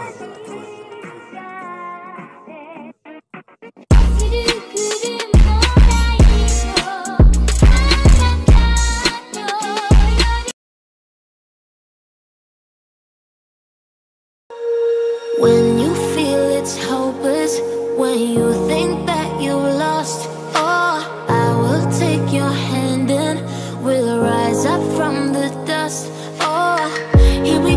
When you feel it's hopeless, when you think that you lost, oh, I will take your hand and we'll rise up from the dust. Oh, here we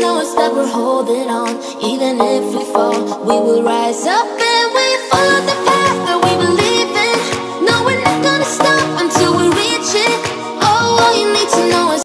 know is that we're holding on. Even if we fall, we will rise up